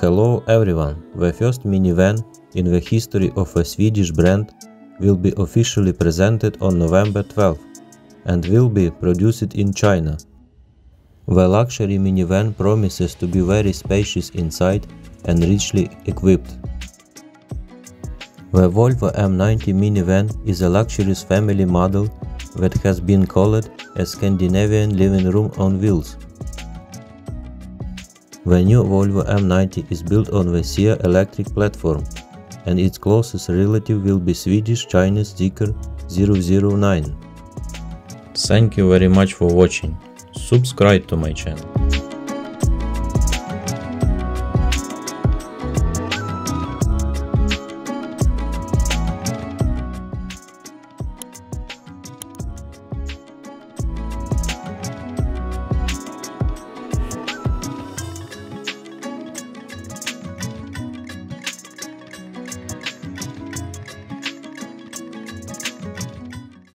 Hello everyone! The first minivan in the history of a Swedish brand will be officially presented on November 12 and will be produced in China. The luxury minivan promises to be very spacious inside and richly equipped. The Volvo EM90 minivan is a luxurious family model that has been called a Scandinavian living room on wheels. The new Volvo EM90 is built on the SEA electric platform and its closest relative will be Swedish Chinese Zeekr 009. Thank you very much for watching. Subscribe to my channel.